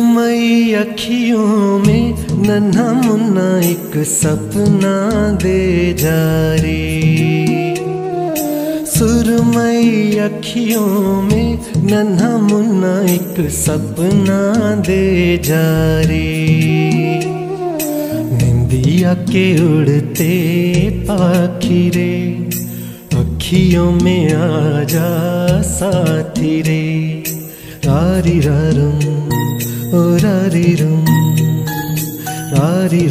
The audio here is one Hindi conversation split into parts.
अखियों में नन्हा मुन्ना एक सपना दे जा रे सुरमई अखियों में नन्हा मुन्ना एक सपना दे जा रे निंदिया के उड़ते पाखी रे अखियों में आ जा साथी रे। रारी रारम ओ रारी रम रारी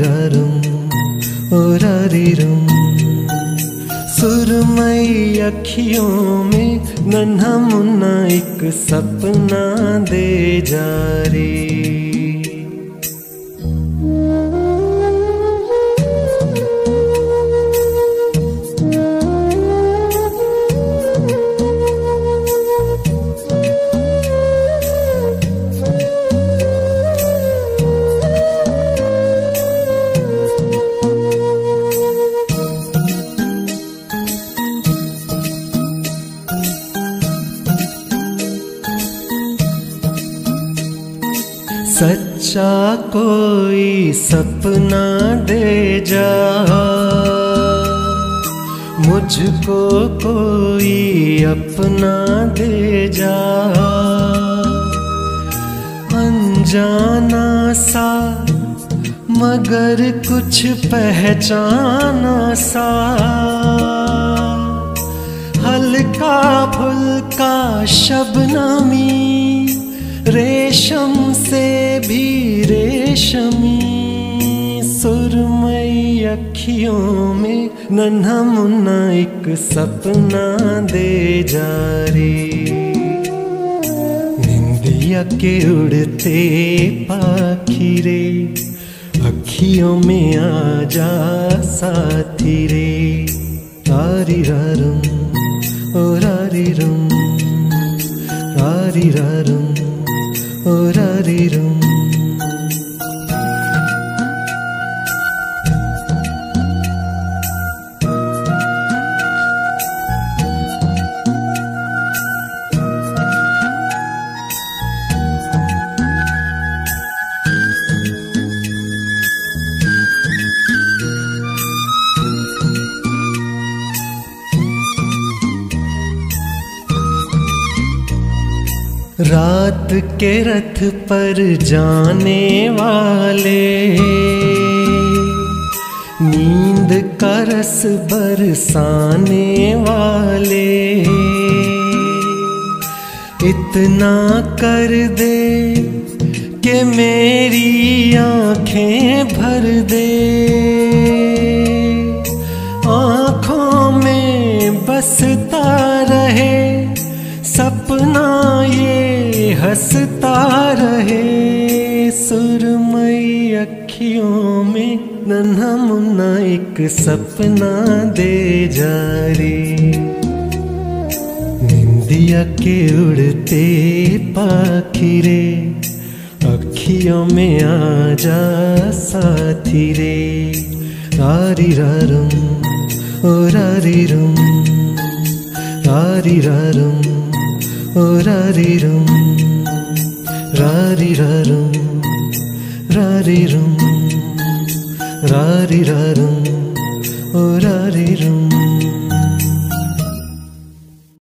अखियों में नन्हा मुन्ना एक सपना दे जा सच्चा कोई सपना दे जा। मुझको कोई अपना दे जा। अनजाना सा, मगर कुछ पहचाना सा। हल्का फुल्का शबनमी, रेशम से रेशमी सुरमई अखियों में नन्हा मुन्ना एक सपना दे जा रे निंदिया के उड़ते पाखी रे अखियों में आ जा साथी रे रारी रारम, ओ रारी रम रारी रारम, ओ रारी रम। रात के रथ पर जाने वाले। नींद का रस बरसाने वाले। इतना कर दे कि मेरी आँखें भर दे। आँखों में बसता रहे सपना ये हंसता रहे सुरमई अखियों में नन्हा मुन्ना एक सपना दे जा रे निंदिया के उड़ते पाखी रे अखियों में आ जा साथी रे रारी रारम, ओ रारी रम रारी रारम, ओ रारी रम। रि रुारिरारि रु